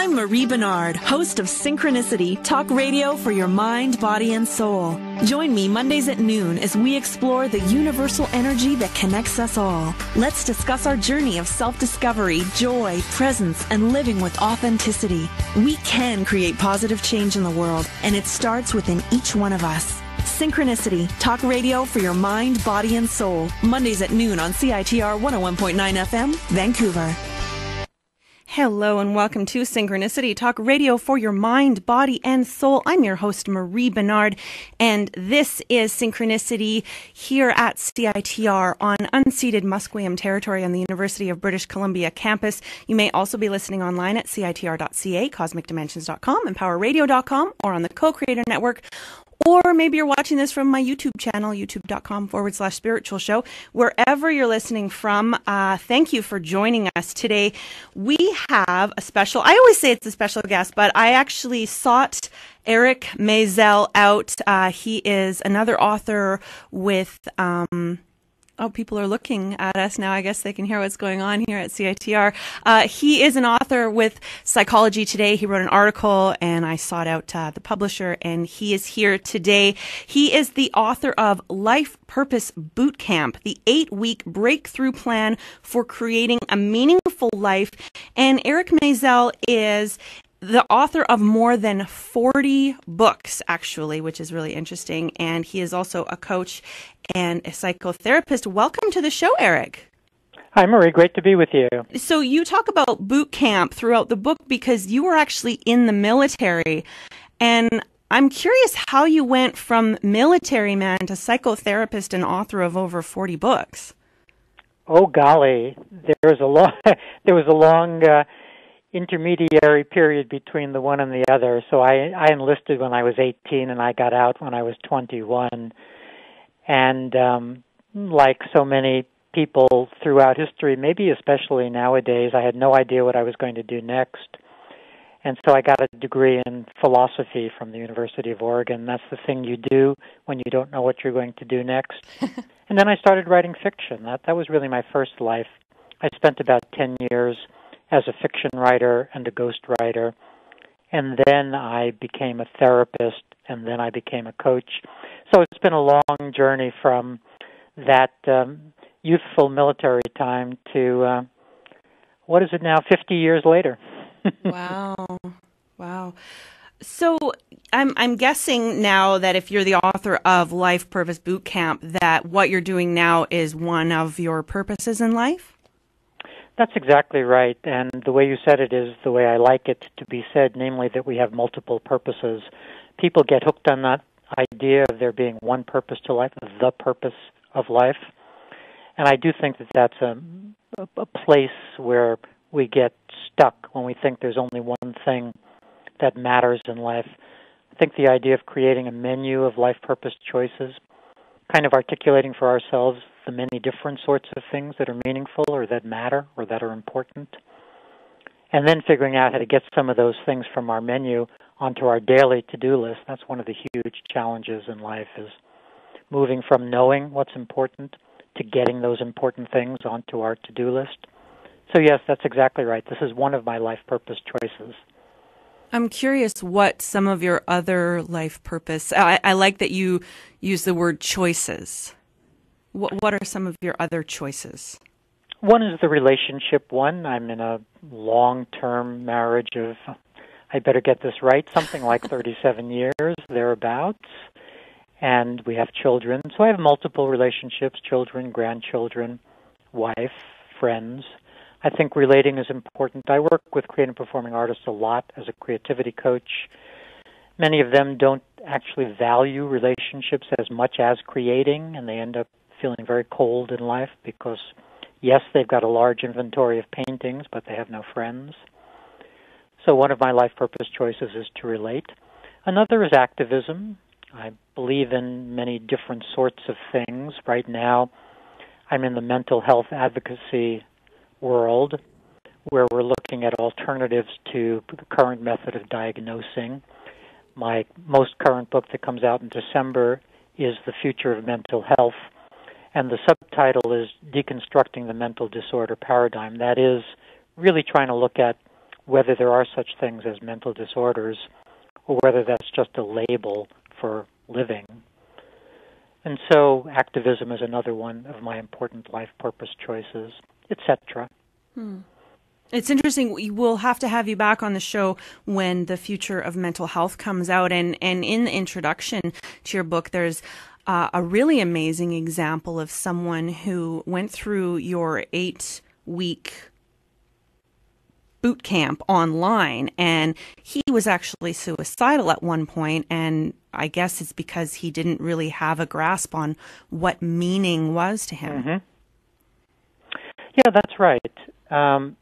I'm Marie Benard, host of Synchronicity, talk radio for your mind, body, and soul. Join me Mondays at noon as we explore the universal energy that connects us all. Let's discuss our journey of self-discovery, joy, presence, and living with authenticity. We can create positive change in the world, and it starts within each one of us. Synchronicity, talk radio for your mind, body, and soul. Mondays at noon on CITR 101.9 FM, Vancouver. Hello and welcome to Synchronicity Talk Radio for your mind, body, and soul. I'm your host, Marie Benard, and this is Synchronicity here at CITR on unceded Musqueam territory on the University of British Columbia campus. You may also be listening online at CITR.ca, CosmicDimensions.com, and PowerRadio.com, or on the Co-Creator Network, or maybe you're watching this from my YouTube channel, youtube.com forward slash spiritual show. Wherever you're listening from, uh, thank you for joining us today. We have a special, I always say it's a special guest, but I actually sought Eric Maisel out. Uh, he is another author with, um, Oh, people are looking at us now. I guess they can hear what's going on here at CITR. Uh, he is an author with Psychology Today. He wrote an article and I sought out uh, the publisher and he is here today. He is the author of Life Purpose Boot Camp, the eight week breakthrough plan for creating a meaningful life. And Eric Maisel is the author of more than 40 books, actually, which is really interesting. And he is also a coach and a psychotherapist. Welcome to the show, Eric. Hi, Marie. Great to be with you. So, you talk about boot camp throughout the book because you were actually in the military. And I'm curious how you went from military man to psychotherapist and author of over 40 books. Oh golly, there was a long there was a long uh, intermediary period between the one and the other. So I, I enlisted when I was 18 and I got out when I was 21. And um, like so many people throughout history, maybe especially nowadays, I had no idea what I was going to do next. And so I got a degree in philosophy from the University of Oregon. That's the thing you do when you don't know what you're going to do next. and then I started writing fiction. That that was really my first life. I spent about 10 years as a fiction writer and a ghost writer. And then I became a therapist, and then I became a coach. So it's been a long journey from that um, youthful military time to uh, what is it now, 50 years later. wow. Wow. So I'm I'm guessing now that if you're the author of Life Purpose Boot Camp that what you're doing now is one of your purposes in life? That's exactly right. And the way you said it is the way I like it to be said, namely that we have multiple purposes. People get hooked on that idea of there being one purpose to life, the purpose of life. And I do think that that's a, a place where we get stuck when we think there's only one thing that matters in life. I think the idea of creating a menu of life purpose choices, kind of articulating for ourselves the many different sorts of things that are meaningful or that matter or that are important. And then figuring out how to get some of those things from our menu onto our daily to-do list. That's one of the huge challenges in life is moving from knowing what's important to getting those important things onto our to-do list. So yes, that's exactly right. This is one of my life purpose choices. I'm curious what some of your other life purpose. I, I like that you use the word choices. What, what are some of your other choices? One is the relationship one. I'm in a long term marriage of, I better get this right, something like 37 years, thereabouts. And we have children. So I have multiple relationships children, grandchildren, wife, friends. I think relating is important. I work with creative performing artists a lot as a creativity coach. Many of them don't actually value relationships as much as creating, and they end up feeling very cold in life because, yes, they've got a large inventory of paintings, but they have no friends. So, one of my life purpose choices is to relate. Another is activism. I believe in many different sorts of things. Right now, I'm in the mental health advocacy world where we're looking at alternatives to the current method of diagnosing. My most current book that comes out in December is The Future of Mental Health and the subtitle is Deconstructing the Mental Disorder Paradigm. That is really trying to look at whether there are such things as mental disorders or whether that's just a label for living. And so activism is another one of my important life purpose choices, etc. Hmm. It's interesting. We'll have to have you back on the show when the future of mental health comes out. And, and in the introduction to your book, there's uh, a really amazing example of someone who went through your eight week boot camp online and he was actually suicidal at one point and I guess it's because he didn't really have a grasp on what meaning was to him. Mm-hmm. Yeah, that's right. Um,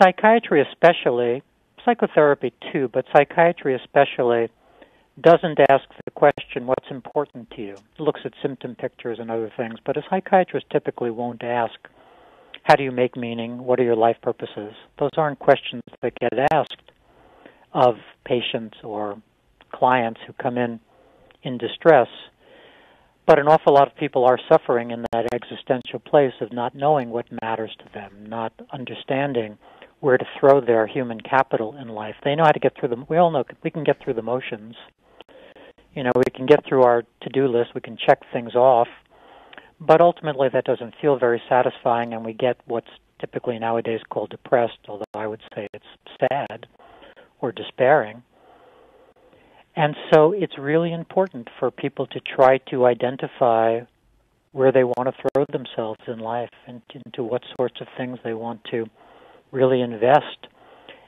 psychiatry, especially, psychotherapy too, but psychiatry especially, doesn't ask the question, what's important to you? Looks at symptom pictures and other things, but a psychiatrist typically won't ask, how do you make meaning? What are your life purposes? Those aren't questions that get asked of patients or clients who come in in distress. But an awful lot of people are suffering in that existential place of not knowing what matters to them, not understanding where to throw their human capital in life. They know how to get through them. We all know we can get through the motions. You know, we can get through our to-do list, we can check things off, but ultimately that doesn't feel very satisfying and we get what's typically nowadays called depressed, although I would say it's sad or despairing. And so it's really important for people to try to identify where they want to throw themselves in life and into what sorts of things they want to really invest.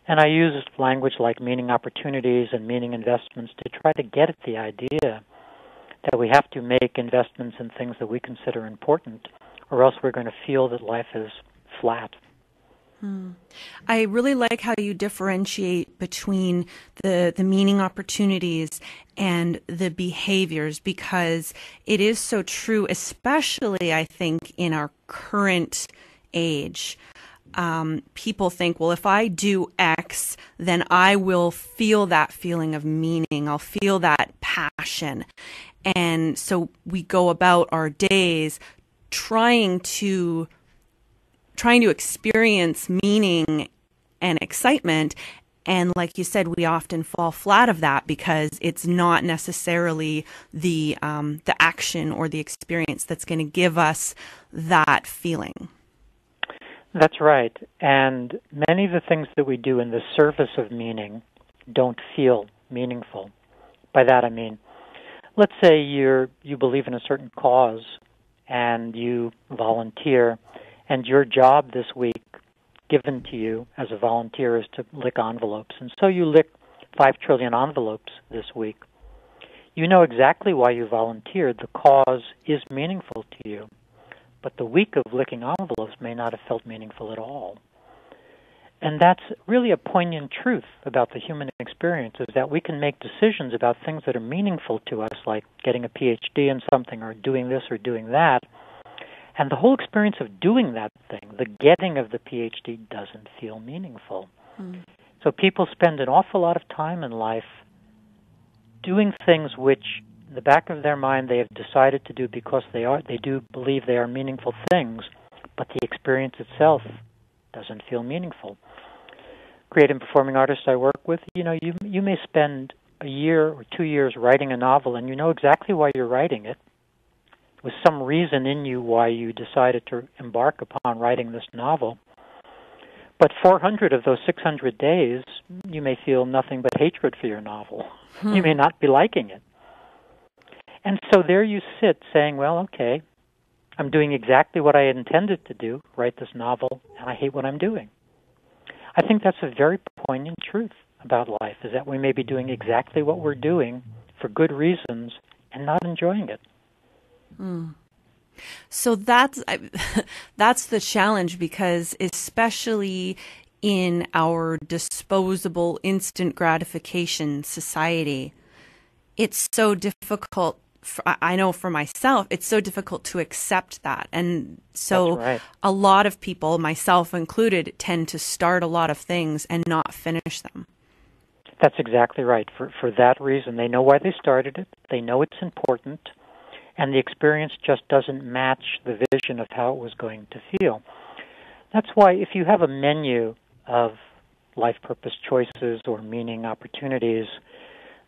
And I use language like meaning opportunities and meaning investments to try to get at the idea that we have to make investments in things that we consider important, or else we're going to feel that life is flat. Hmm. I really like how you differentiate between the the meaning opportunities and the behaviors because it is so true, especially I think in our current age. Um, people think, well, if I do X, then I will feel that feeling of meaning. I'll feel that passion. And so we go about our days trying to trying to experience meaning and excitement and like you said, we often fall flat of that because it's not necessarily the um, the action or the experience that's going to give us that feeling. That's right. And many of the things that we do in the service of meaning don't feel meaningful. By that I mean, let's say you're you believe in a certain cause and you volunteer and your job this week given to you as a volunteer is to lick envelopes. And so you lick 5 trillion envelopes this week. You know exactly why you volunteered. The cause is meaningful to you. But the week of licking envelopes may not have felt meaningful at all. And that's really a poignant truth about the human experience is that we can make decisions about things that are meaningful to us, like getting a PhD in something or doing this or doing that, and the whole experience of doing that thing, the getting of the PhD, doesn't feel meaningful. Mm. So people spend an awful lot of time in life doing things which, the back of their mind, they have decided to do because they are they do believe they are meaningful things, but the experience itself doesn't feel meaningful. Creative performing artists I work with, you know, you you may spend a year or two years writing a novel, and you know exactly why you're writing it With some reason in you why you decided to embark upon writing this novel. But 400 of those 600 days, you may feel nothing but hatred for your novel. Hmm. You may not be liking it. And so there you sit saying, well, okay, I'm doing exactly what I intended to do, write this novel, and I hate what I'm doing. I think that's a very poignant truth about life, is that we may be doing exactly what we're doing for good reasons and not enjoying it. Mm. So that's that's the challenge because especially in our disposable instant gratification society, it's so difficult. I know for myself, it's so difficult to accept that, and so right. a lot of people, myself included, tend to start a lot of things and not finish them. That's exactly right. For for that reason, they know why they started it. They know it's important and the experience just doesn't match the vision of how it was going to feel. That's why if you have a menu of life purpose choices or meaning opportunities,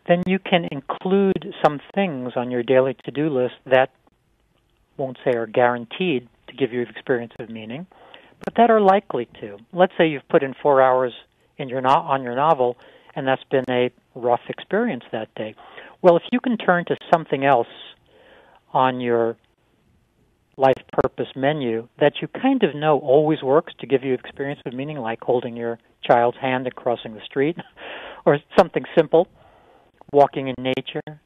then you can include some things on your daily to do list that won't say are guaranteed to give you experience of meaning, but that are likely to. Let's say you've put in four hours in your no- on your novel, and that's been a rough experience that day. Well, if you can turn to something else on your life purpose menu that you kind of know always works to give you experience of meaning, like holding your child's hand and crossing the street, or something simple, walking in nature.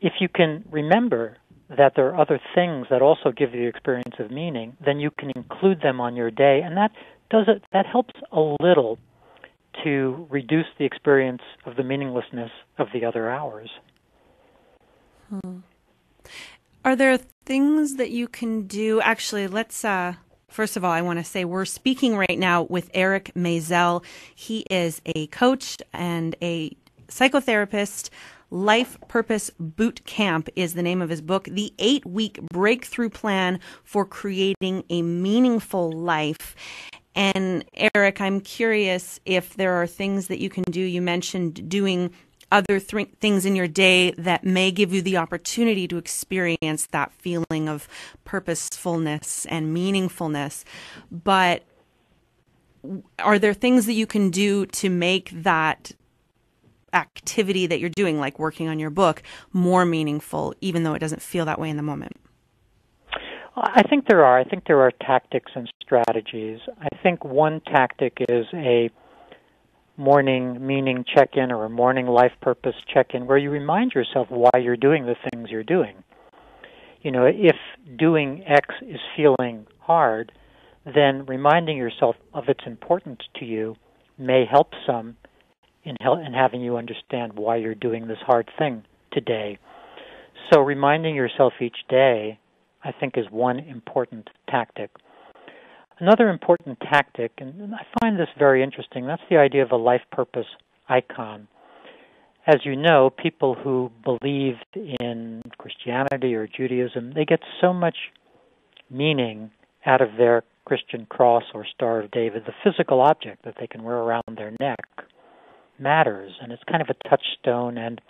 If you can remember that there are other things that also give you the experience of meaning, then you can include them on your day, and that does it. That helps a little to reduce the experience of the meaninglessness of the other hours. Hmm. Are there things that you can do? Actually, let's. Uh, first of all, I want to say we're speaking right now with Eric Maisel. He is a coach and a psychotherapist. Life Purpose Boot Camp is the name of his book, the eight week breakthrough plan for creating a meaningful life. And Eric, I'm curious if there are things that you can do. You mentioned doing other th- things in your day that may give you the opportunity to experience that feeling of purposefulness and meaningfulness. But are there things that you can do to make that activity that you're doing, like working on your book, more meaningful, even though it doesn't feel that way in the moment? I think there are. I think there are tactics and strategies. I think one tactic is a morning meaning check in or a morning life purpose check in where you remind yourself why you're doing the things you're doing. You know, if doing X is feeling hard, then reminding yourself of its importance to you may help some in, hel- in having you understand why you're doing this hard thing today. So, reminding yourself each day, I think, is one important tactic. Another important tactic, and I find this very interesting, that's the idea of a life purpose icon. As you know, people who believe in Christianity or Judaism, they get so much meaning out of their Christian cross or Star of David. The physical object that they can wear around their neck matters, and it's kind of a touchstone and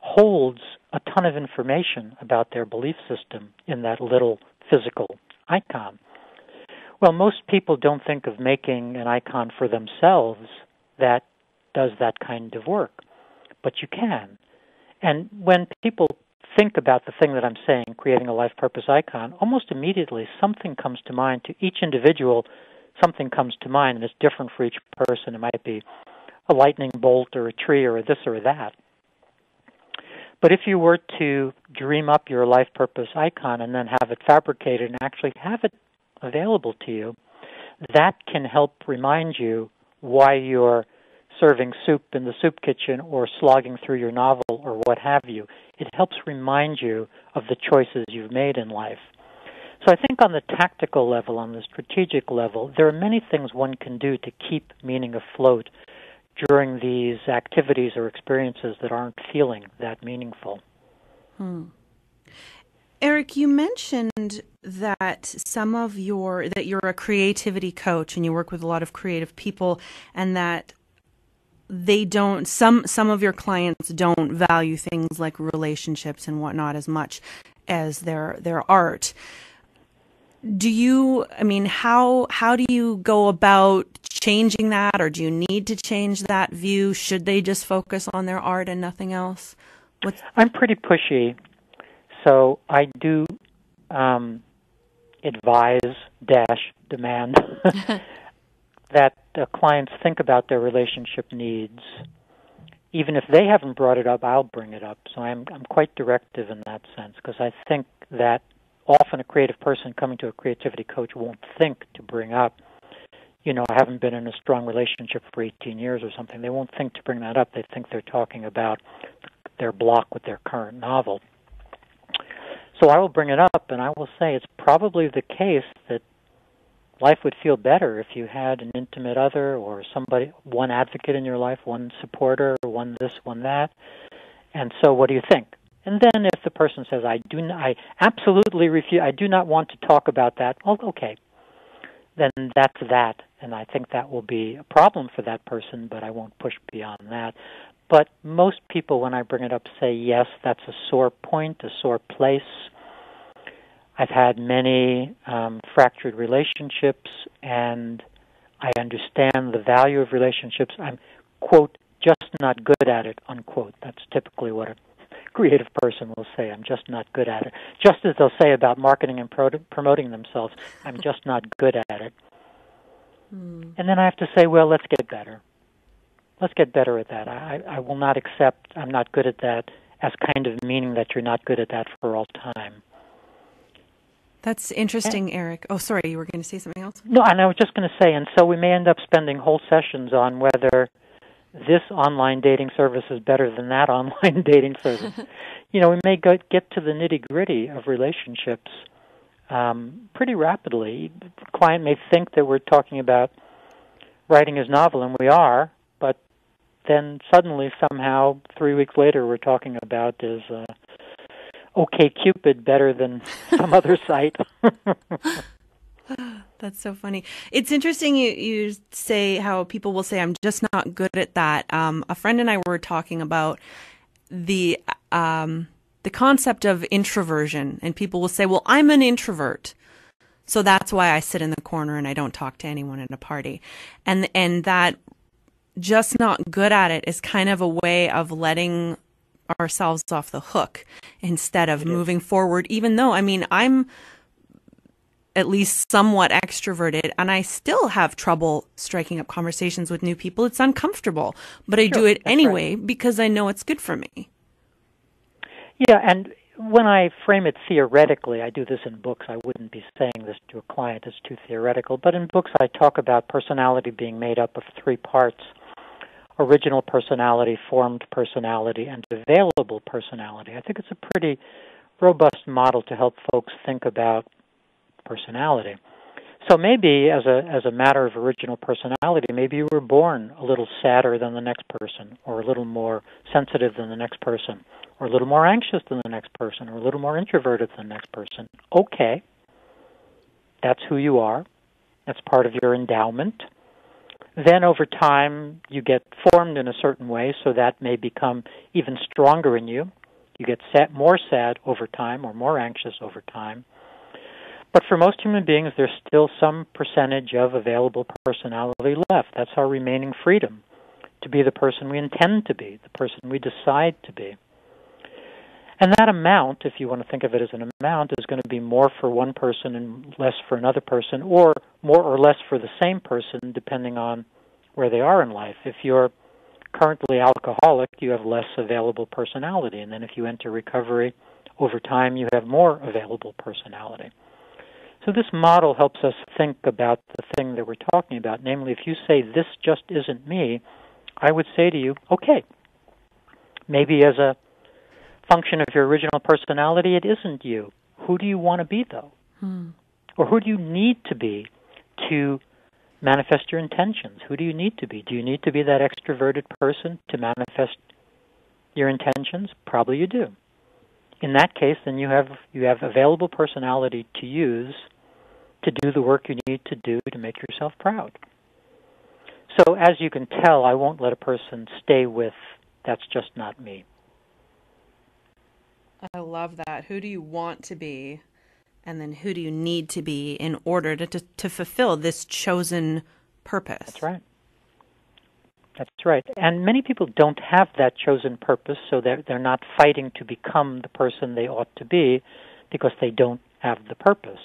holds a ton of information about their belief system in that little physical icon. Well, most people don't think of making an icon for themselves that does that kind of work, but you can. And when people think about the thing that I'm saying, creating a life purpose icon, almost immediately something comes to mind. To each individual, something comes to mind, and it's different for each person. It might be a lightning bolt or a tree or a this or that. But if you were to dream up your life purpose icon and then have it fabricated and actually have it available to you, that can help remind you why you're serving soup in the soup kitchen or slogging through your novel or what have you. It helps remind you of the choices you've made in life. So I think on the tactical level, on the strategic level, there are many things one can do to keep meaning afloat during these activities or experiences that aren't feeling that meaningful. Hmm. Eric, you mentioned that some of your that you're a creativity coach and you work with a lot of creative people and that they don't some some of your clients don't value things like relationships and whatnot as much as their their art do you i mean how how do you go about changing that or do you need to change that view should they just focus on their art and nothing else What's... i'm pretty pushy so I do um, advise dash demand that uh, clients think about their relationship needs. Even if they haven't brought it up, I'll bring it up. So I'm I'm quite directive in that sense because I think that often a creative person coming to a creativity coach won't think to bring up you know, I haven't been in a strong relationship for 18 years or something. They won't think to bring that up. They think they're talking about their block with their current novel. So I will bring it up and I will say it's probably the case that life would feel better if you had an intimate other or somebody, one advocate in your life, one supporter, one this, one that. And so what do you think? And then if the person says, I do not, I absolutely refuse, I do not want to talk about that, well, okay. then that's that. And I think that will be a problem for that person, but I won't push beyond that. But most people, when I bring it up, say, yes, that's a sore point, a sore place. I've had many um, fractured relationships, and I understand the value of relationships. I'm, quote, just not good at it, unquote. That's typically what a creative person will say. I'm just not good at it. Just as they'll say about marketing and pro- promoting themselves, I'm just not good at it. Mm. And then I have to say, well, let's get better let's get better at that. I, I will not accept I'm not good at that as kind of meaning that you're not good at that for all time. That's interesting, Eric. Oh, sorry, you were going to say something else? No, and I was just going to say, and so we may end up spending whole sessions on whether this online dating service is better than that online dating service. you know, we may go, get to the nitty gritty of relationships um, pretty rapidly. The client may think that we're talking about writing his novel, and we are, but then suddenly somehow three weeks later we're talking about is uh, OK Cupid better than some other site. That's so funny. It's interesting you, you say how people will say, I'm just not good at that. Um, a friend and I were talking about the um, the concept of introversion, and people will say, Well, I'm an introvert. So that's why I sit in the corner and I don't talk to anyone at a party. And and that just not good at it is kind of a way of letting ourselves off the hook instead of moving forward, even though, I mean, I'm at least somewhat extroverted and I still have trouble striking up conversations with new people. It's uncomfortable, but I do it anyway right. because I know it's good for me. Yeah, and when I frame it theoretically, I do this in books. I wouldn't be saying this to a client, it's too theoretical. But in books, I talk about personality being made up of three parts original personality, formed personality, and available personality. I think it's a pretty robust model to help folks think about personality. So maybe as a as a matter of original personality, maybe you were born a little sadder than the next person, or a little more sensitive than the next person, or a little more anxious than the next person, or a little more introverted than the next person. Okay. That's who you are. That's part of your endowment. Then over time, you get formed in a certain way, so that may become even stronger in you. You get sad, more sad over time or more anxious over time. But for most human beings, there's still some percentage of available personality left. That's our remaining freedom to be the person we intend to be, the person we decide to be. And that amount, if you want to think of it as an amount, is going to be more for one person and less for another person, or more or less for the same person, depending on where they are in life. If you're currently alcoholic, you have less available personality. And then if you enter recovery, over time, you have more available personality. So this model helps us think about the thing that we're talking about. Namely, if you say, this just isn't me, I would say to you, okay, maybe as a function of your original personality, it isn't you. Who do you want to be, though? Hmm. Or who do you need to be to manifest your intentions? Who do you need to be? Do you need to be that extroverted person to manifest your intentions? Probably you do. In that case, then you have you have available personality to use to do the work you need to do to make yourself proud. So as you can tell, I won't let a person stay with that's just not me. I love that. Who do you want to be? And then who do you need to be in order to, to, to fulfill this chosen purpose? That's right. That's right. And many people don't have that chosen purpose, so they're, they're not fighting to become the person they ought to be because they don't have the purpose.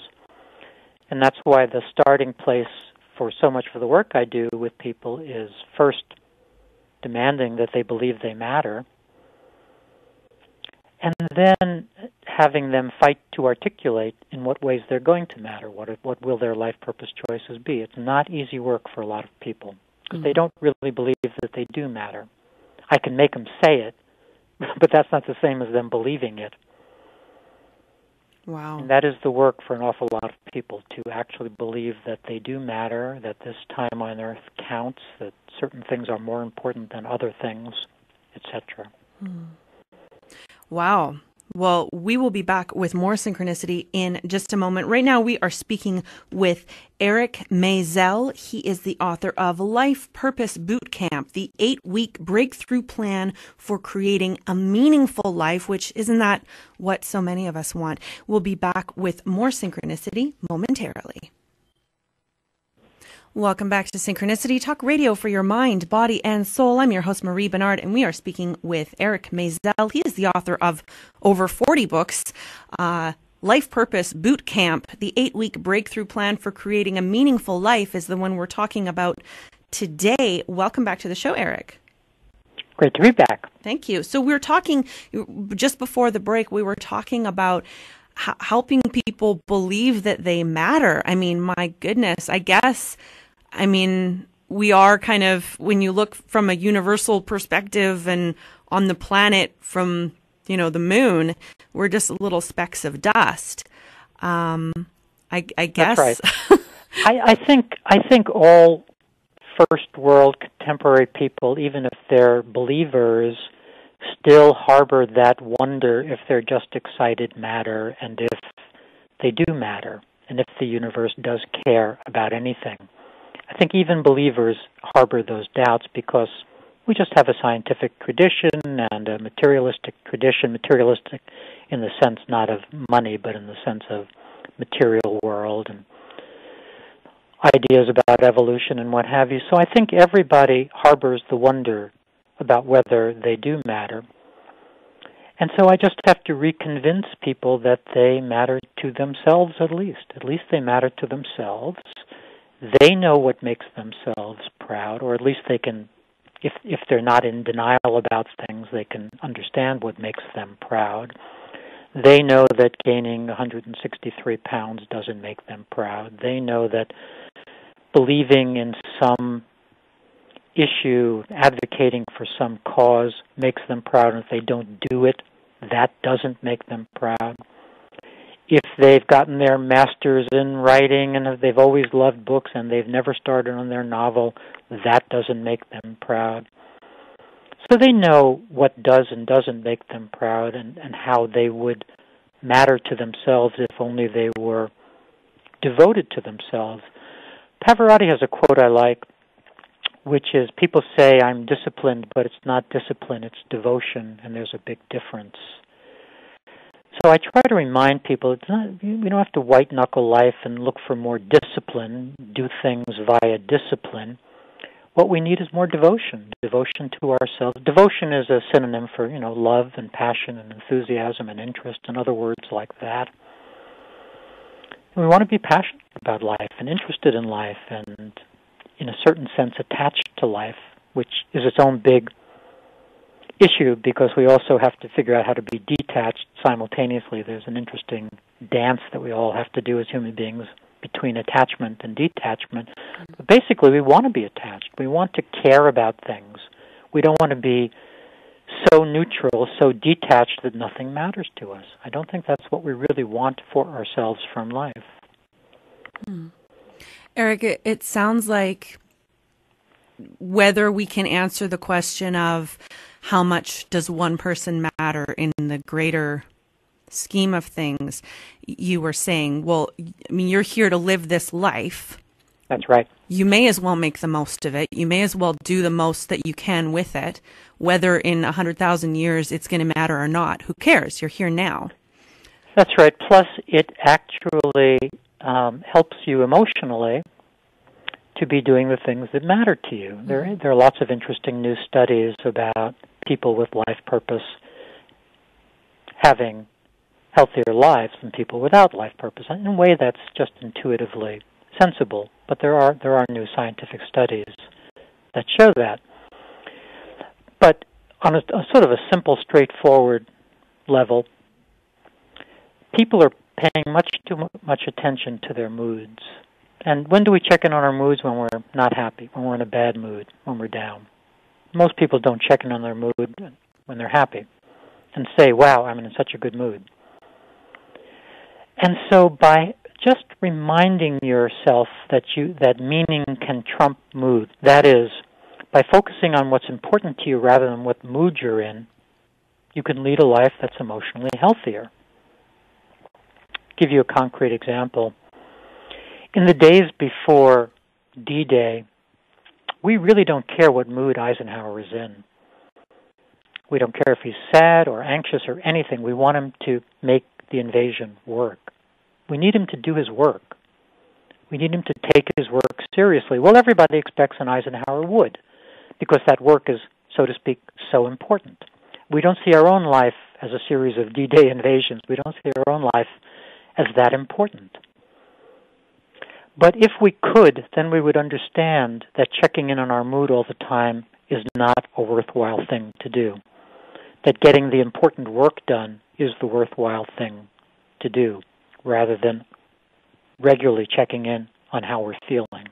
And that's why the starting place for so much for the work I do with people is first demanding that they believe they matter and then having them fight to articulate in what ways they're going to matter. What what will their life purpose choices be? It's not easy work for a lot of people because mm-hmm. they don't really believe that they do matter. I can make them say it, but that's not the same as them believing it. Wow. And that is the work for an awful lot of people to actually believe that they do matter, that this time on earth counts, that certain things are more important than other things, etc. Mm. Wow. Well, we will be back with more synchronicity in just a moment. Right now, we are speaking with Eric Maisel. He is the author of Life Purpose Boot Camp, the eight week breakthrough plan for creating a meaningful life, which isn't that what so many of us want? We'll be back with more synchronicity momentarily. Welcome back to Synchronicity Talk Radio for your mind, body, and soul. I'm your host, Marie Benard, and we are speaking with Eric Maisel. He is the author of over 40 books. Uh, Life Purpose Boot Camp, the eight week breakthrough plan for creating a meaningful life, is the one we're talking about today. Welcome back to the show, Eric. Great to be back. Thank you. So, we were talking just before the break, we were talking about h- helping people believe that they matter. I mean, my goodness, I guess I mean, we are kind of, when you look from a universal perspective and on the planet from, you know, the moon, we're just little specks of dust. Um, I, I guess. That's right. I, I think I think all first world contemporary people, even if they're believers, still harbor that wonder if they're just excited matter and if they do matter and if the universe does care about anything. I think even believers harbor those doubts because we just have a scientific tradition and a materialistic tradition, materialistic in the sense not of money, but in the sense of material world and ideas about evolution and what have you. So I think everybody harbors the wonder about whether they do matter. And so I just have to reconvince people that they matter to themselves at least. At least they matter to themselves they know what makes themselves proud, or at least they can, if if they're not in denial about things, they can understand what makes them proud. They know that gaining 163 pounds doesn't make them proud. They know that believing in some issue, advocating for some cause, makes them proud. And if they don't do it, that doesn't make them proud if they've gotten their masters in writing and they've always loved books and they've never started on their novel, that doesn't make them proud. So they know what does and doesn't make them proud and, and how they would matter to themselves if only they were devoted to themselves. Pavarotti has a quote I like, which is People say I'm disciplined, but it's not discipline, it's devotion, and there's a big difference. So I try to remind people it's not we don't have to white knuckle life and look for more discipline, do things via discipline. What we need is more devotion, devotion to ourselves. Devotion is a synonym for, you know, love and passion and enthusiasm and interest and other words like that. And we want to be passionate about life and interested in life and in a certain sense attached to life, which is its own big issue because we also have to figure out how to be detached simultaneously. There's an interesting dance that we all have to do as human beings between attachment and detachment. But basically, we want to be attached. We want to care about things. We don't want to be so neutral, so detached that nothing matters to us. I don't think that's what we really want for ourselves from life. Hmm. Eric, it, it sounds like whether we can answer the question of how much does one person matter in the greater scheme of things, you were saying, well, I mean, you're here to live this life. That's right. You may as well make the most of it. You may as well do the most that you can with it, whether in a 100,000 years it's going to matter or not. Who cares? You're here now. That's right. Plus, it actually um, helps you emotionally to be doing the things that matter to you. There, mm-hmm. there are lots of interesting new studies about people with life purpose having healthier lives than people without life purpose. In a way, that's just intuitively sensible, but there are there are new scientific studies that show that. But on a, a sort of a simple, straightforward level, people are paying much too much attention to their moods. And when do we check in on our moods when we're not happy, when we're in a bad mood, when we're down? Most people don't check in on their mood when they're happy and say, wow, I'm in such a good mood. And so by just reminding yourself that you that meaning can trump mood, that is, by focusing on what's important to you rather than what mood you're in, you can lead a life that's emotionally healthier. Give you a concrete example. In the days before D Day, we really don't care what mood Eisenhower is in. We don't care if he's sad or anxious or anything. We want him to make the invasion work. We need him to do his work. We need him to take his work seriously. Well, everybody expects an Eisenhower would, because that work is, so to speak, so important. We don't see our own life as a series of D Day invasions. We don't see our own life as that important. But if we could, then we would understand that checking in on our mood all the time is not a worthwhile thing to do. That getting the important work done is the worthwhile thing to do, rather than regularly checking in on how we're feeling.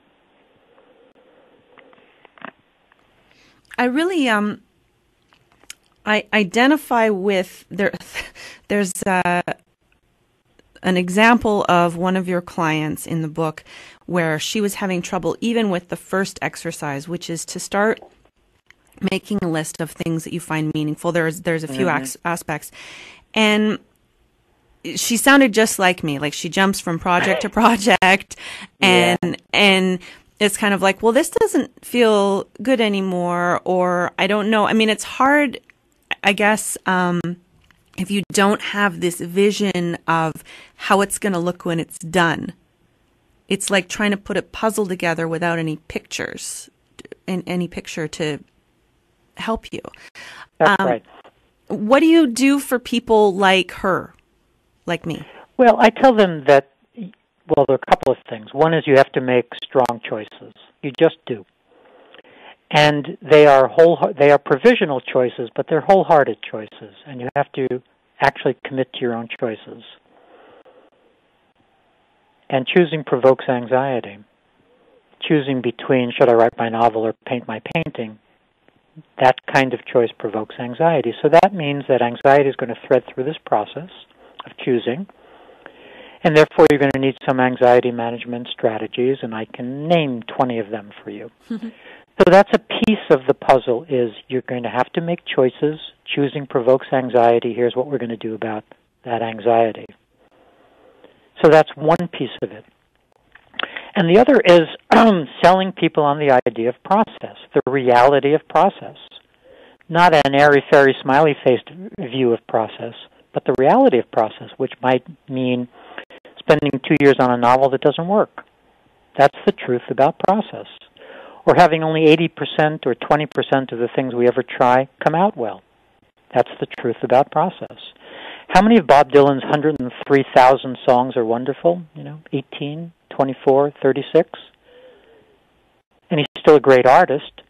I really um I identify with there there's uh an example of one of your clients in the book where she was having trouble even with the first exercise, which is to start making a list of things that you find meaningful. There's there's a few mm-hmm. aspects, and she sounded just like me. Like she jumps from project to project, and yeah. and it's kind of like, well, this doesn't feel good anymore, or I don't know. I mean, it's hard, I guess. Um, if you don't have this vision of how it's going to look when it's done, it's like trying to put a puzzle together without any pictures, and any picture to help you. That's um, right. What do you do for people like her, like me? Well, I tell them that. Well, there are a couple of things. One is you have to make strong choices. You just do and they are whole they are provisional choices, but they're wholehearted choices, and you have to actually commit to your own choices. And choosing provokes anxiety. Choosing between should I write my novel or paint my painting, that kind of choice provokes anxiety. So that means that anxiety is going to thread through this process of choosing. And therefore, you're going to need some anxiety management strategies, and I can name 20 of them for you. So that's a piece of the puzzle is you're going to have to make choices. Choosing provokes anxiety. Here's what we're going to do about that anxiety. So that's one piece of it. And the other is um, selling people on the idea of process, the reality of process. Not an airy fairy smiley faced view of process, but the reality of process, which might mean spending two years on a novel that doesn't work. That's the truth about process or having only 80% or 20% of the things we ever try come out well. That's the truth about process. How many of Bob Dylan's 103,000 songs are wonderful? You know, 18, 24, 36? And he's still a great artist.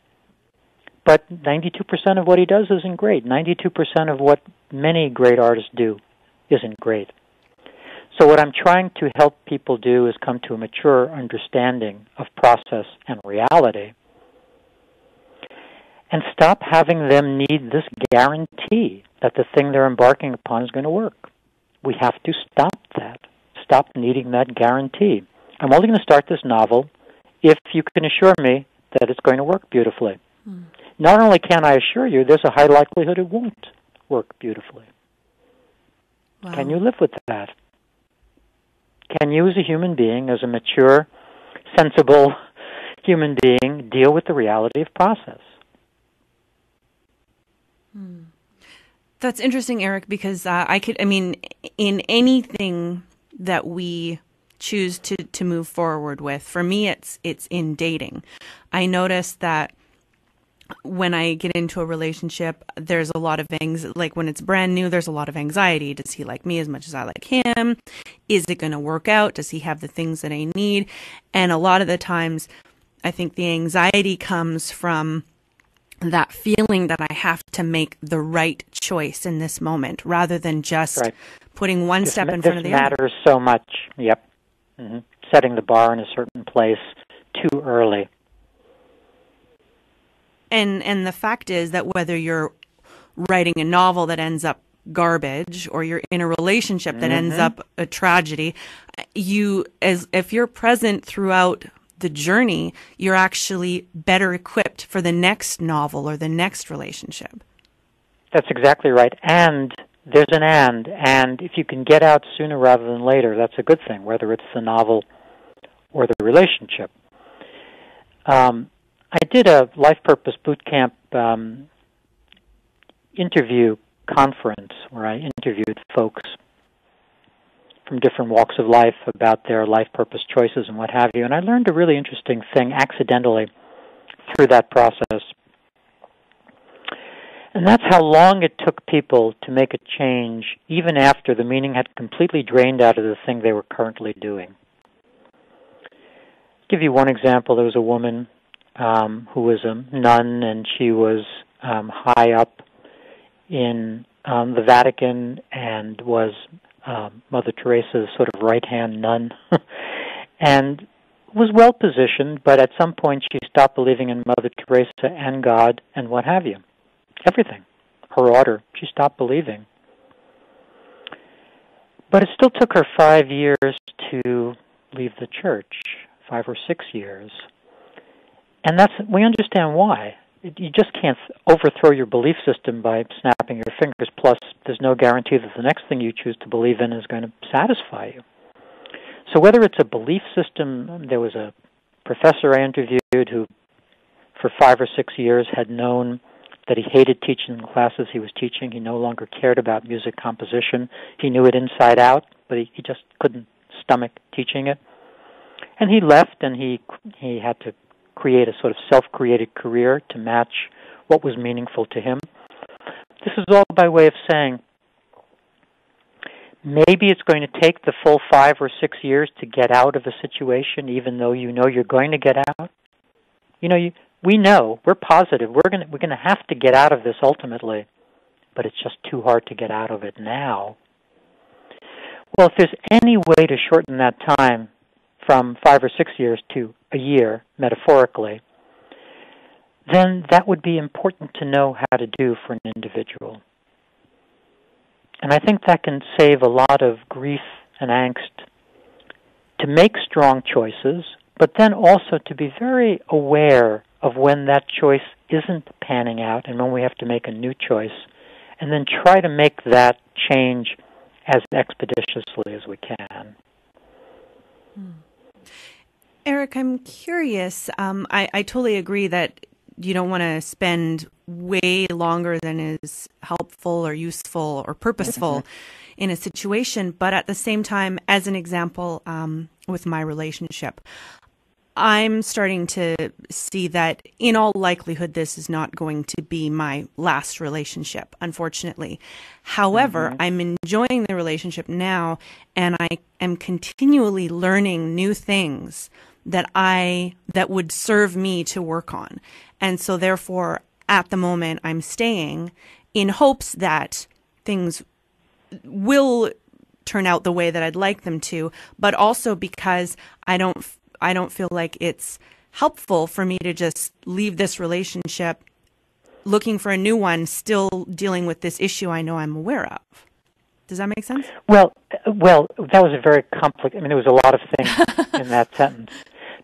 But 92% of what he does isn't great. 92% of what many great artists do isn't great. So, what I'm trying to help people do is come to a mature understanding of process and reality and stop having them need this guarantee that the thing they're embarking upon is going to work. We have to stop that. Stop needing that guarantee. I'm only going to start this novel if you can assure me that it's going to work beautifully. Mm. Not only can I assure you, there's a high likelihood it won't work beautifully. Wow. Can you live with that? Can you, as a human being, as a mature, sensible human being, deal with the reality of process? Hmm. That's interesting, Eric, because uh, I could, I mean, in anything that we choose to, to move forward with, for me, it's, it's in dating. I notice that when I get into a relationship, there's a lot of things like when it's brand new, there's a lot of anxiety. Does he like me as much as I like him? Is it going to work out? Does he have the things that I need? And a lot of the times, I think the anxiety comes from that feeling that I have to make the right choice in this moment rather than just right. putting one this step in front of the other. This matters so much. Yep. Mm-hmm. Setting the bar in a certain place too early and and the fact is that whether you're writing a novel that ends up garbage or you're in a relationship that mm-hmm. ends up a tragedy you as if you're present throughout the journey you're actually better equipped for the next novel or the next relationship That's exactly right. And there's an and, and if you can get out sooner rather than later, that's a good thing, whether it's the novel or the relationship. Um, I did a life purpose boot camp um, interview conference where I interviewed folks from different walks of life about their life purpose choices and what have you. And I learned a really interesting thing accidentally through that process. And that's how long it took people to make a change, even after the meaning had completely drained out of the thing they were currently doing. I'll give you one example. There was a woman um, who was a nun, and she was um, high up in um, the Vatican and was um, Mother Teresa's sort of right hand nun, and was well positioned, but at some point she stopped believing in Mother Teresa and God and what have you. Everything. Her order. She stopped believing. But it still took her five years to leave the church, five or six years. And that's we understand why. You just can't overthrow your belief system by snapping your fingers. Plus, there's no guarantee that the next thing you choose to believe in is going to satisfy you. So, whether it's a belief system, there was a professor I interviewed who, for five or six years, had known that he hated teaching the classes he was teaching. He no longer cared about music composition. He knew it inside out, but he, he just couldn't stomach teaching it. And he left, and he he had to create a sort of self-created career to match what was meaningful to him. This is all by way of saying maybe it's going to take the full five or six years to get out of a situation, even though you know you're going to get out. You know, you, we know we're positive we're going we're going to have to get out of this ultimately, but it's just too hard to get out of it now. Well, if there's any way to shorten that time from five or six years to a year, metaphorically, then that would be important to know how to do for an individual. And I think that can save a lot of grief and angst to make strong choices, but then also to be very aware of when that choice isn't panning out and when we have to make a new choice, and then try to make that change as expeditiously as we can. Hmm. Eric, I'm curious. Um, I, I totally agree that you don't want to spend way longer than is helpful or useful or purposeful in a situation. But at the same time, as an example, um, with my relationship, I'm starting to see that in all likelihood, this is not going to be my last relationship, unfortunately. However, mm-hmm. I'm enjoying the relationship now and I am continually learning new things that I, that would serve me to work on. And so therefore, at the moment, I'm staying in hopes that things will turn out the way that I'd like them to, but also because I don't I don't feel like it's helpful for me to just leave this relationship looking for a new one still dealing with this issue I know I'm aware of. Does that make sense? Well, well, that was a very complex. I mean, there was a lot of things in that sentence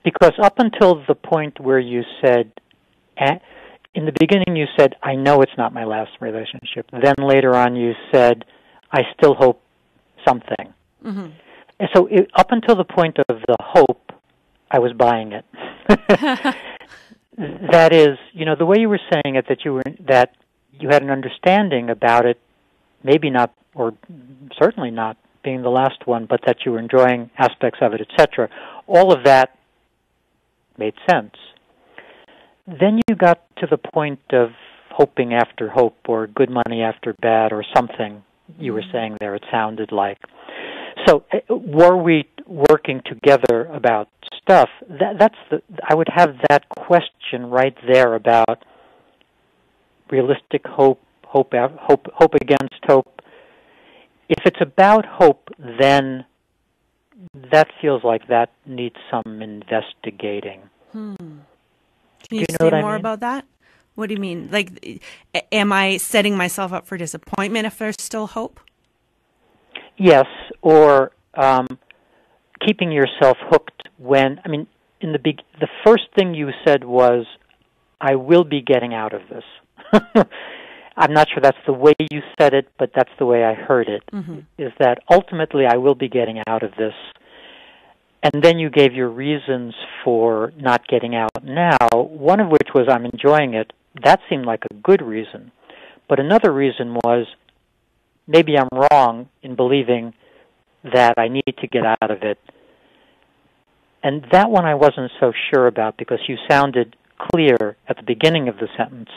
because up until the point where you said, in the beginning, you said, "I know it's not my last relationship." Then later on, you said, "I still hope something." Mm-hmm. And so, it, up until the point of the hope, I was buying it. that is, you know, the way you were saying it, that you were that you had an understanding about it, maybe not, or certainly not being the last one, but that you were enjoying aspects of it, etc. All of that made sense. Then you got to the point of hoping after hope, or good money after bad, or something you were mm-hmm. saying there. It sounded like. So, eh, were we working together about stuff, that, that's the, I would have that question right there about realistic hope, hope, hope, hope against hope. If it's about hope, then that feels like that needs some investigating. Hmm. Can you, you say more I mean? about that? What do you mean? Like, am I setting myself up for disappointment if there's still hope? Yes, or um, keeping yourself hooked when I mean in the big the first thing you said was I will be getting out of this. I'm not sure that's the way you said it, but that's the way I heard it. Mm-hmm. Is that ultimately I will be getting out of this. And then you gave your reasons for not getting out now, one of which was I'm enjoying it. That seemed like a good reason. But another reason was maybe I'm wrong in believing that I need to get out of it. And that one I wasn't so sure about because you sounded clear at the beginning of the sentence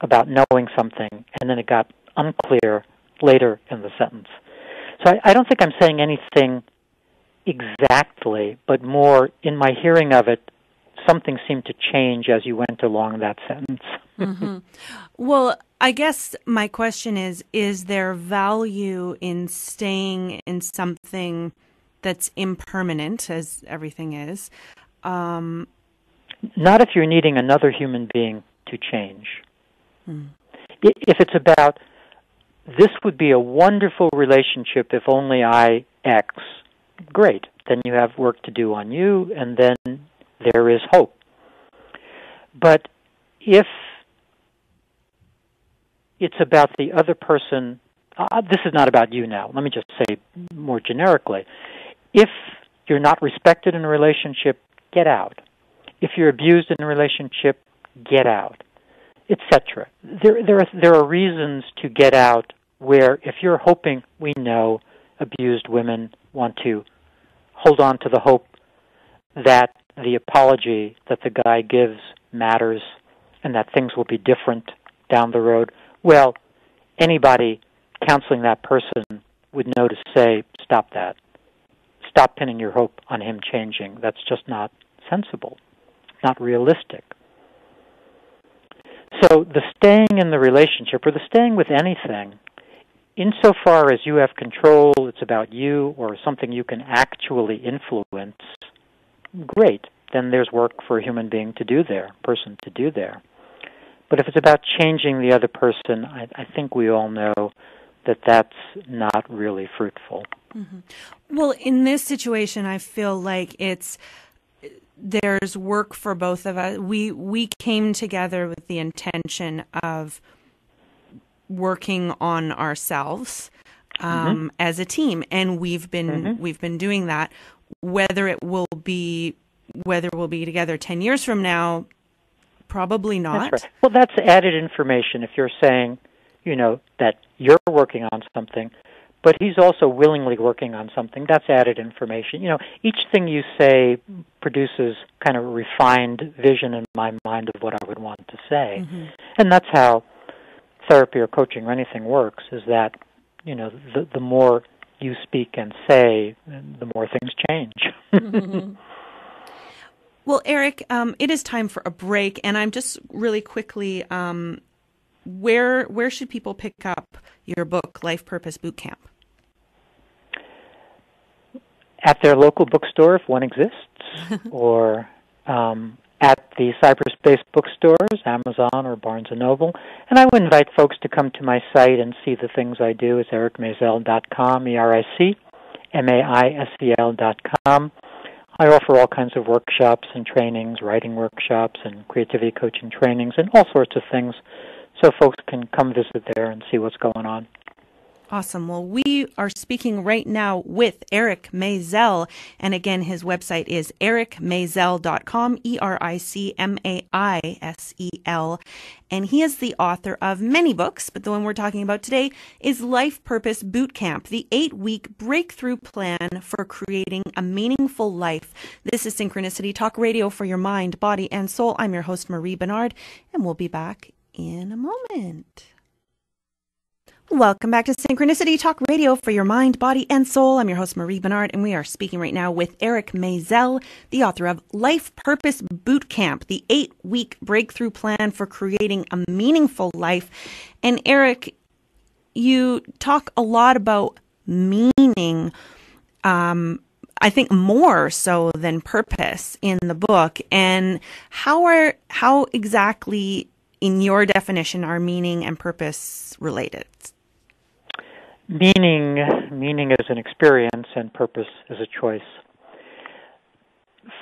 about knowing something, and then it got unclear later in the sentence. So I, I don't think I'm saying anything exactly, but more in my hearing of it, something seemed to change as you went along that sentence. mm-hmm. Well, I guess my question is is there value in staying in something that's impermanent, as everything is? Um, Not if you're needing another human being to change. Hmm. If it's about, this would be a wonderful relationship if only I X, great. Then you have work to do on you, and then there is hope. But if it's about the other person, uh, this is not about you now. Let me just say more generically. If you're not respected in a relationship, get out. If you're abused in a relationship, get out, etc. There, there, are, there are reasons to get out where if you're hoping, we know abused women want to hold on to the hope that the apology that the guy gives matters and that things will be different down the road. Well, anybody counseling that person would know to say, stop that. Stop pinning your hope on him changing. That's just not sensible, not realistic. So the staying in the relationship or the staying with anything, insofar as you have control, it's about you or something you can actually influence, great. Then there's work for a human being to do there, person to do there. But if it's about changing the other person, I, I think we all know that that's not really fruitful. Mm-hmm. Well, in this situation, I feel like it's there's work for both of us. We we came together with the intention of working on ourselves um, mm-hmm. as a team, and we've been mm-hmm. we've been doing that. Whether it will be whether we'll be together ten years from now, Probably not. That's right. Well, that's added information if you're saying, you know, that you're working on something, but he's also willingly working on something. That's added information. You know, each thing you say produces kind of a refined vision in my mind of what I would want to say. Mm-hmm. And that's how therapy or coaching or anything works is that, you know, the the more you speak and say, the more things change. Mm-hmm. Well, Eric, um, it is time for a break, and I'm just really quickly um, where where should people pick up your book, Life Purpose Boot Camp? At their local bookstore, if one exists, or um, at the cyberspace bookstores, Amazon or Barnes and Noble. And I would invite folks to come to my site and see the things I do. It's ericmaisel.com, E-R-I-C, M-A-I-S-E-L dot com. I offer all kinds of workshops and trainings, writing workshops and creativity coaching trainings, and all sorts of things so folks can come visit there and see what's going on. Awesome. Well, we are speaking right now with Eric Maisel. And again, his website is ericmaisel.com, E R I C M A I S E L. And he is the author of many books, but the one we're talking about today is Life Purpose Boot Camp, the eight week breakthrough plan for creating a meaningful life. This is Synchronicity Talk Radio for your mind, body, and soul. I'm your host, Marie Benard, and we'll be back in a moment. Welcome back to Synchronicity Talk Radio for your mind, body, and soul. I'm your host, Marie Benard, and we are speaking right now with Eric Maisel, the author of Life Purpose Boot Camp, the eight week breakthrough plan for creating a meaningful life. And Eric, you talk a lot about meaning, um, I think more so than purpose in the book. And how are, how exactly in your definition are meaning and purpose related? Meaning meaning is an experience and purpose is a choice.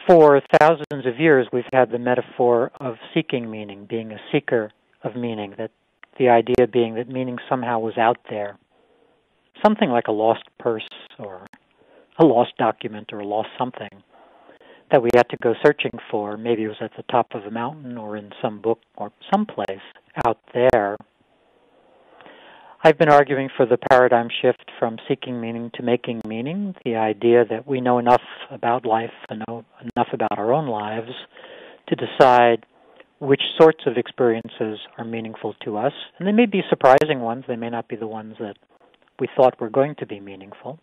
For thousands of years, we've had the metaphor of seeking meaning, being a seeker of meaning. That the idea being that meaning somehow was out there. Something like a lost purse or a lost document or a lost something that we had to go searching for. Maybe it was at the top of a mountain or in some book or someplace out there. I've been arguing for the paradigm shift from seeking meaning to making meaning, the idea that we know enough about life and know enough about our own lives to decide which sorts of experiences are meaningful to us. And they may be surprising ones, they may not be the ones that we thought were going to be meaningful.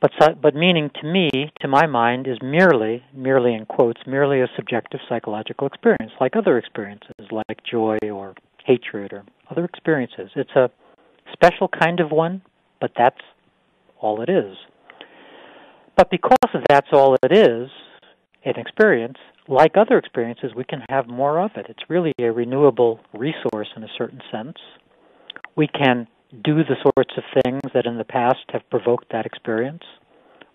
But, but meaning to me, to my mind, is merely, merely in quotes, merely a subjective psychological experience, like other experiences, like joy or hatred or other experiences. It's a special kind of one, but that's all it is. But because of that's all it is, an experience, like other experiences, we can have more of it. It's really a renewable resource in a certain sense. We can do the sorts of things that in the past have provoked that experience,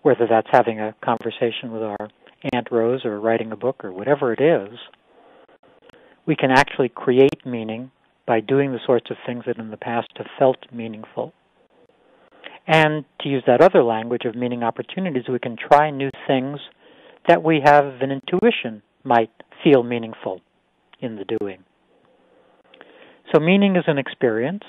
whether that's having a conversation with our Aunt Rose or writing a book or whatever it is. We can actually create meaning by doing the sorts of things that in the past have felt meaningful. And to use that other language of meaning opportunities, we can try new things that we have an intuition might feel meaningful in the doing. So, meaning is an experience.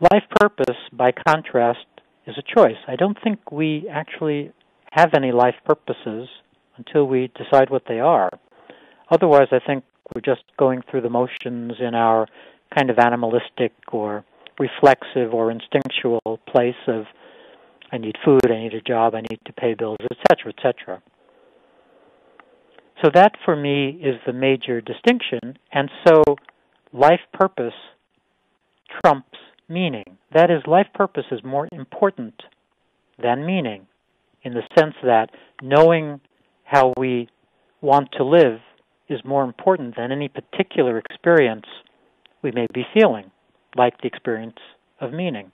Life purpose, by contrast, is a choice. I don't think we actually have any life purposes until we decide what they are. Otherwise, I think we're just going through the motions in our kind of animalistic or reflexive or instinctual place of I need food, I need a job, I need to pay bills, etc., etc. So that for me is the major distinction. And so life purpose trumps meaning. That is, life purpose is more important than meaning in the sense that knowing how we want to live is more important than any particular experience we may be feeling, like the experience of meaning.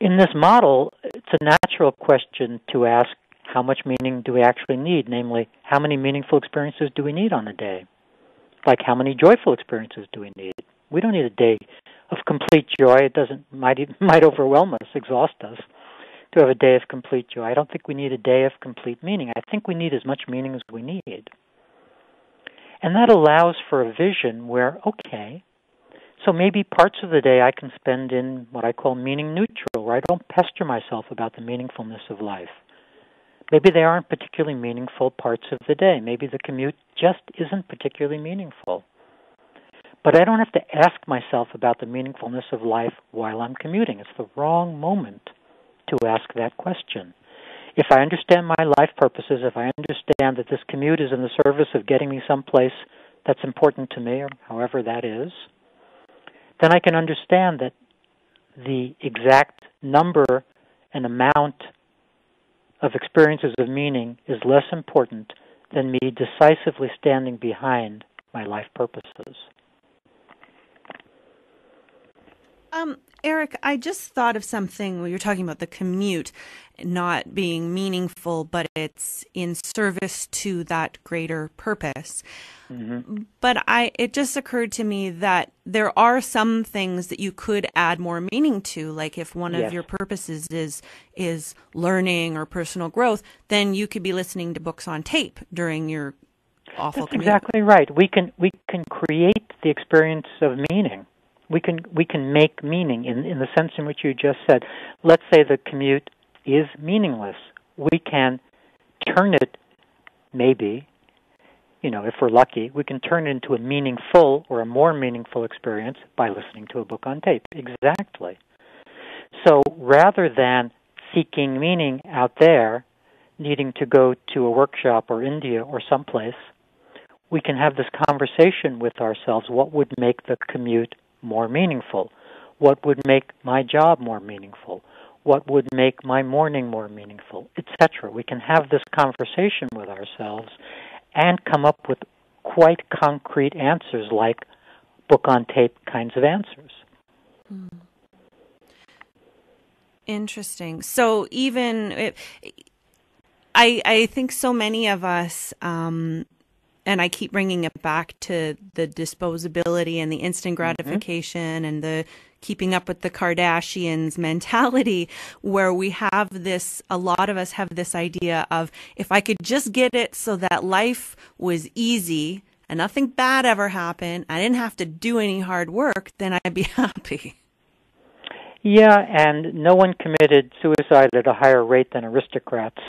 In this model, it's a natural question to ask how much meaning do we actually need? Namely, how many meaningful experiences do we need on a day? Like how many joyful experiences do we need? We don't need a day of complete joy. It doesn't might might overwhelm us, exhaust us to have a day of complete joy. I don't think we need a day of complete meaning. I think we need as much meaning as we need. And that allows for a vision where, okay, so maybe parts of the day I can spend in what I call meaning neutral, where I don't pester myself about the meaningfulness of life. Maybe they aren't particularly meaningful parts of the day. Maybe the commute just isn't particularly meaningful. But I don't have to ask myself about the meaningfulness of life while I'm commuting. It's the wrong moment to ask that question. If I understand my life purposes, if I understand that this commute is in the service of getting me someplace that's important to me, or however that is, then I can understand that the exact number and amount of experiences of meaning is less important than me decisively standing behind my life purposes. Um, Eric, I just thought of something when you're talking about the commute not being meaningful, but it's in service to that greater purpose. Mm-hmm. But I, it just occurred to me that there are some things that you could add more meaning to. Like if one yes. of your purposes is is learning or personal growth, then you could be listening to books on tape during your awful. That's commute. exactly right. We can we can create the experience of meaning we can we can make meaning in in the sense in which you just said. Let's say the commute is meaningless. We can turn it maybe you know, if we're lucky, we can turn it into a meaningful or a more meaningful experience by listening to a book on tape. Exactly. So rather than seeking meaning out there, needing to go to a workshop or India or someplace, we can have this conversation with ourselves. What would make the commute more meaningful? What would make my job more meaningful? What would make my morning more meaningful, etc. We can have this conversation with ourselves and come up with quite concrete answers like book on tape kinds of answers. Hmm. Interesting. So even it, I I think so many of us um, and I keep bringing it back to the disposability and the instant mm-hmm. gratification mm-hmm. and the keeping up with the Kardashians mentality where we have this, a lot of us have this idea of if I could just get it so that life was easy and nothing bad ever happened, I didn't have to do any hard work, then I'd be happy. Yeah, and no one committed suicide at a higher rate than aristocrats.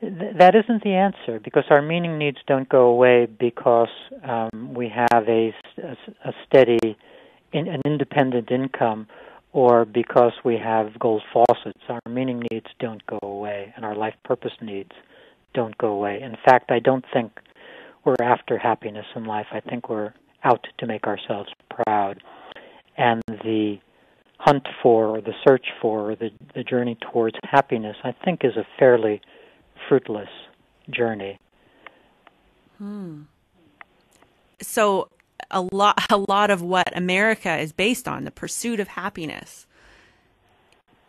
that isn't the answer because our meaning needs don't go away because um, we have a, a, a steady in, an independent income or because we have gold faucets. Our meaning needs don't go away, and our life purpose needs don't go away. In fact, I don't think we're after happiness in life. I think we're out to make ourselves proud. And the hunt for, or the search for, or the, the journey towards happiness, I think, is a fairly fruitless journey. Hmm. So a lot a lot of what America is based on, the pursuit of happiness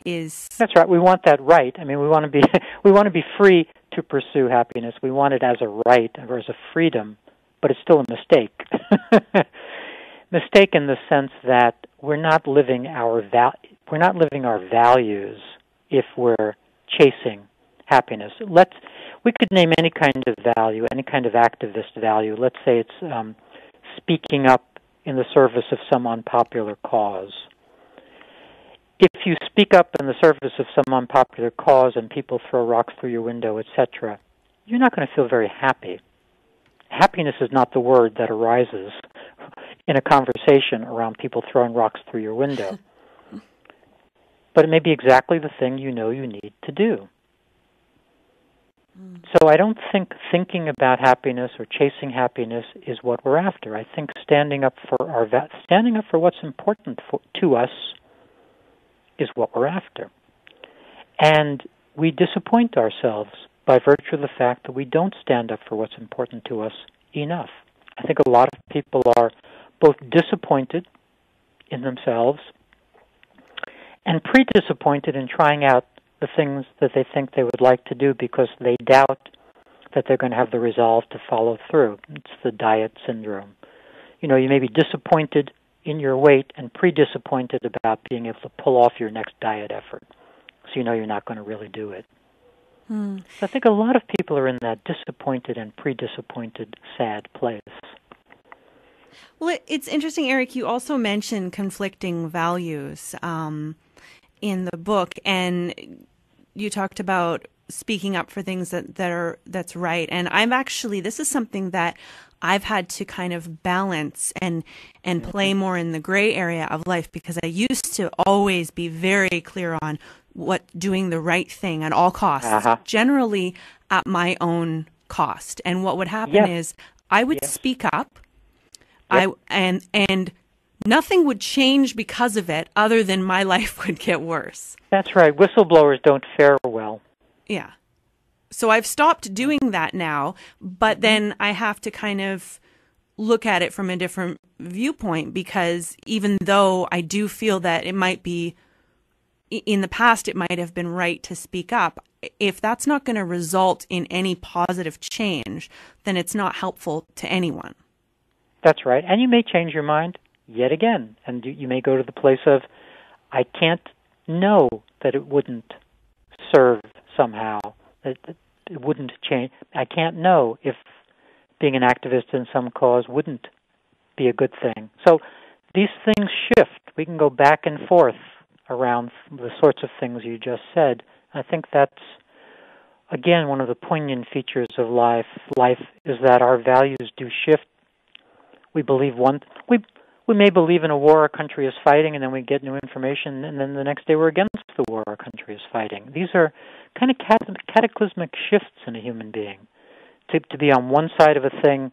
is That's right. We want that right. I mean, we want to be we want to be free to pursue happiness. We want it as a right or as a freedom, but it's still a mistake. mistake in the sense that we're not living our val- we're not living our values if we're chasing happiness. Let's we could name any kind of value, any kind of activist value. Let's say it's um, speaking up in the service of some unpopular cause. If you speak up in the service of some unpopular cause and people throw rocks through your window, etc., you're not going to feel very happy. Happiness is not the word that arises in a conversation around people throwing rocks through your window. but it may be exactly the thing you know you need to do. So I don't think thinking about happiness or chasing happiness is what we're after. I think standing up for our standing up for what's important for, to us is what we're after. And we disappoint ourselves by virtue of the fact that we don't stand up for what's important to us enough. I think a lot of people are both disappointed in themselves and pre disappointed in trying out the things that they think they would like to do because they doubt that they're going to have the resolve to follow through. It's the diet syndrome. You know, you may be disappointed in your weight and pre disappointed about being able to pull off your next diet effort. So you know you're not going to really do it. Hmm. So I think a lot of people are in that disappointed and pre disappointed, sad place. Well, it's interesting, Eric. You also mentioned conflicting values um, in the book, and you talked about speaking up for things that, that are that's right. And i'm actually this is something that i've had to kind of balance and and play more in the gray area of life because i used to always be very clear on what doing the right thing at all costs uh-huh. generally at my own cost. And what would happen is i would speak up. Yep. i and and nothing would change because of it other than my life would get worse. That's right. Whistleblowers don't fare well. Yeah. So I've stopped doing that now, but then I have to kind of look at it from a different viewpoint because even though I do feel that it might be in the past it might have been right to speak up if that's not going to result in any positive change then it's not helpful to anyone that's right and you may change your mind yet again. And you, may go to the place of, I can't know that it wouldn't serve somehow, that it wouldn't change. I can't know if being an activist in some cause wouldn't be a good thing. So these things shift. We can go back and forth around the sorts of things you just said. I think that's again one of the poignant features of life. Life is that our values do shift. We believe one we we may believe in a war our country is fighting, and then we get new information, and then the next day we're against the war our country is fighting. These are kind of cataclysmic shifts in a human being. To, to be on one side of a thing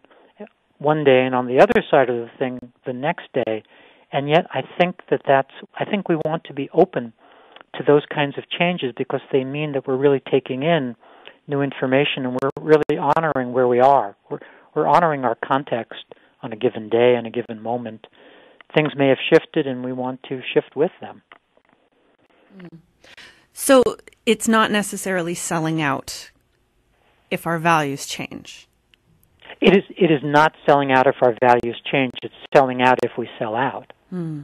one day and on the other side of the thing the next day, and yet I think that that's I think we want to be open to those kinds of changes because they mean that we're really taking in new information and we're really honoring where we are. We're, we're honoring our context on a given day and a given moment things may have shifted and we want to shift with them. So it's not necessarily selling out if our values change. It is it is not selling out if our values change. It's selling out if we sell out. Hmm.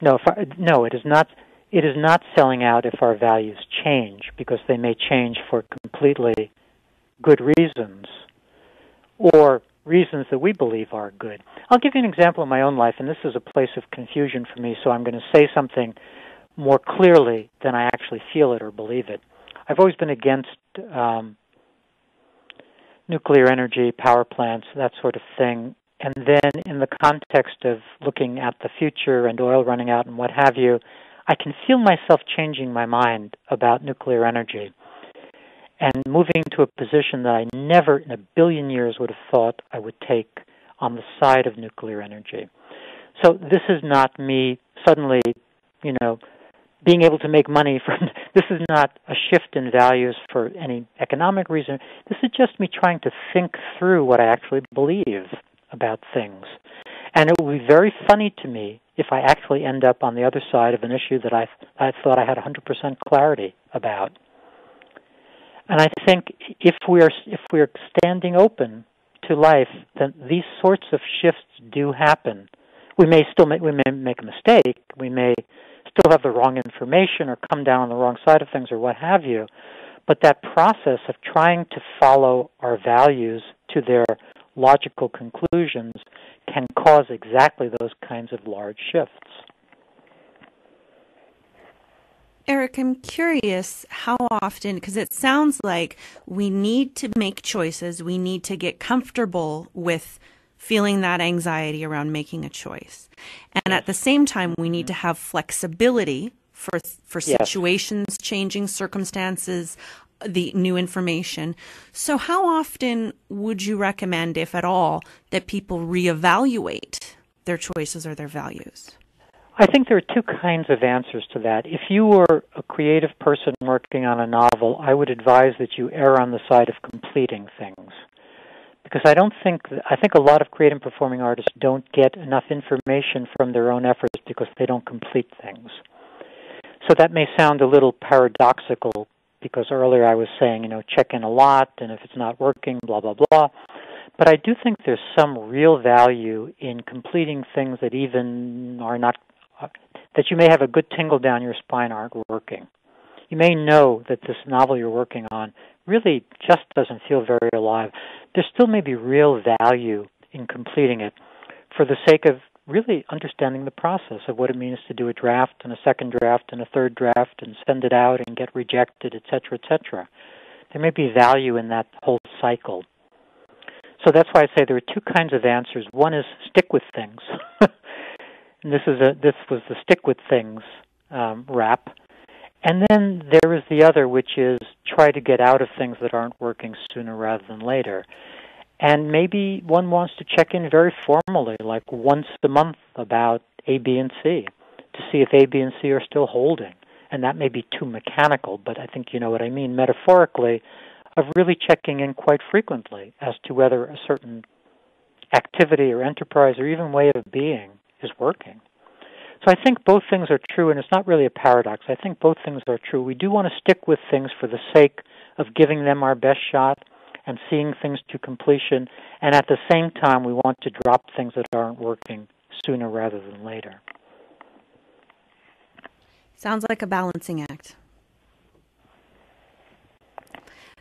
No, if no, it is not. It is not selling out if our values change because they may change for completely good reasons or reasons that we believe are good. I'll give you an example of my own life, and this is a place of confusion for me, so I'm going to say something more clearly than I actually feel it or believe it. I've always been against um, nuclear energy, power plants, that sort of thing. And then, in the context of looking at the future and oil running out and what have you, I can feel myself changing my mind about nuclear energy and moving to a position that I never in a billion years would have thought I would take on the side of nuclear energy. So, this is not me suddenly, you know, being able to make money from this is not a shift in values for any economic reason. This is just me trying to think through what I actually believe about things. And it will be very funny to me if I actually end up on the other side of an issue that I I thought I had 100% clarity about. And I think if we are if we are standing open to life, then these sorts of shifts do happen. We may still make we may make a mistake. We may still have the wrong information or come down on the wrong side of things or what have you. But that process of trying to follow our values to their logical conclusions can cause exactly those kinds of large shifts. Eric, I'm curious how often, because it sounds like we need to make choices, we need to get comfortable with feeling that anxiety around making a choice. And at the same time, we need to have flexibility for for situations, yes. changing circumstances, the new information. So how often would you recommend, if at all, that people reevaluate their choices or their values? I think there are two kinds of answers to that. If you were a creative person working on a novel, I would advise that you err on the side of completing things because I don't think I think a lot of creative and performing artists don't get enough information from their own efforts because they don't complete things. So that may sound a little paradoxical because earlier I was saying, you know, check in a lot and if it's not working, blah blah blah. But I do think there's some real value in completing things that even are not that you may have a good tingle down your spine aren't working. You may know that this novel you're working on really just doesn't feel very alive there still may be real value in completing it for the sake of really understanding the process of what it means to do a draft and a second draft and a third draft and send it out and get rejected, etc., etc. There may be value in that whole cycle. So that's why I say there are two kinds of answers. One is stick with things. and this is a this was the stick with things um, rap. And then there is the other, which is try to get out of things that aren't working sooner rather than later. And maybe one wants to check in very formally, like once a month, about A, B, and C to see if A, B, and C are still holding. And that may be too mechanical, but I think you know what I mean metaphorically, of really checking in quite frequently as to whether a certain activity or enterprise or even way of being is working. So I think both things are true, and it's not really a paradox. I think both things are true. We do want to stick with things for the sake of giving them our best shot and seeing things to completion, and at the same time, we want to drop things that aren't working sooner rather than later. Sounds like a balancing act.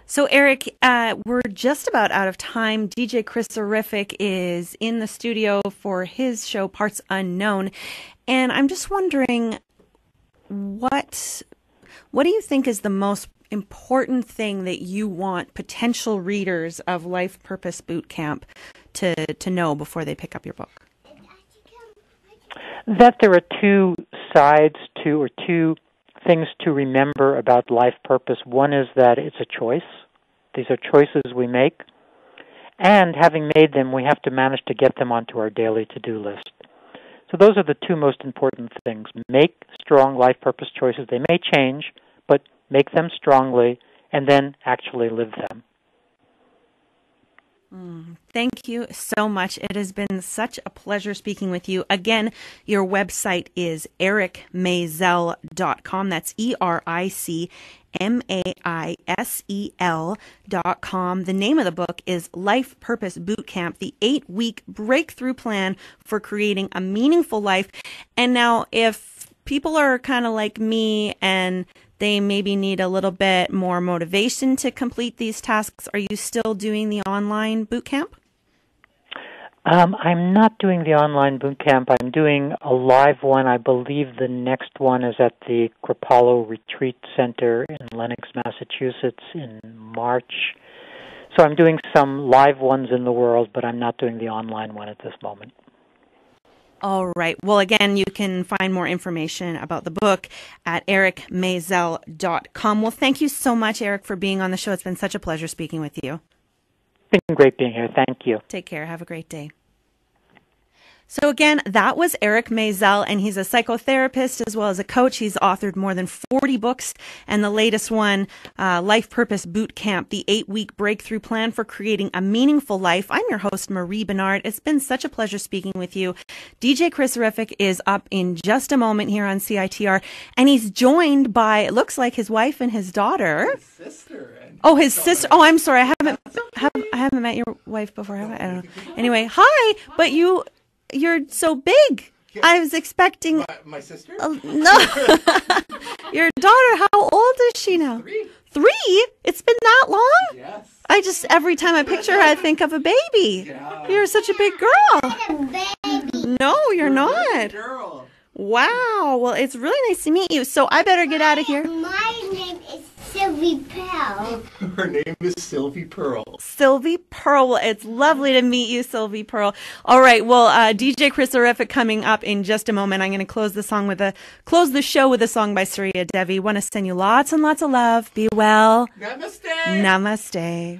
So, Eric, uh, we're just about out of time. DJ Chris Horrific is in the studio for his show, Parts Unknown. And I'm just wondering what what do you think is the most important thing that you want potential readers of Life Purpose Boot Camp to, to know before they pick up your book? That there are two sides to, or two things to remember about life purpose. One is that it's a choice. These are choices we make. And having made them, we have to manage to get them onto our daily to do list. So those are the two most important things. Make strong life purpose choices. They may change, but make them strongly and then actually live them. Thank you so much. It has been such a pleasure speaking with you. Again, your website is ericmaisel.com. That's E R I C M A I S E L dot com. The name of the book is Life Purpose Boot Camp, the eight week breakthrough plan for creating a meaningful life. And now, if people are kind of like me and they maybe need a little bit more motivation to complete these tasks, are you still doing the online boot camp? Um, I'm not doing the online boot camp. I'm doing a live one. I believe the next one is at the Kripalu Retreat Center in Lenox, Massachusetts in March. So I'm doing some live ones in the world, but I'm not doing the online one at this moment. All right. Well, again, you can find more information about the book at ericmaisel.com. Well, thank you so much, Eric, for being on the show. It's been such a pleasure speaking with you. It's been great being here. Thank you. Take care. Have a great day. So again, that was Eric Maisel, and he's a psychotherapist as well as a coach. He's authored more than 40 books, and the latest one, uh, Life Purpose Boot Camp, the eight-week breakthrough plan for creating a meaningful life. I'm your host, Marie Benard. It's been such a pleasure speaking with you. DJ Chris Horrific is up in just a moment here on CITR, and he's joined by, it looks like his wife and his daughter. His sister. And Oh, his sister. Oh, I'm sorry. I haven't, haven't I haven't met your wife before, have I? I don't know. Anyway, hi. But you, you're so big. I was expecting. my, my sister? Uh, no, your daughter. How old is she now? Three. Three? It's been that long? Yes. I just every time I picture her, I think of a baby. Yeah. You're such a big girl. baby. No, you're not. Girl. Wow. Well, it's really nice to meet you. So I better get out of here. My name is Sylvie Pearl. Her name is Sylvie Pearl. Sylvie Pearl. Well, it's lovely to meet you, Sylvie Pearl. All right. Well, uh, DJ Chris Horrific coming up in just a moment. I'm going to close the song with a close the show with a song by Surya Devi. Want to send you lots and lots of love. Be well. Namaste. Namaste.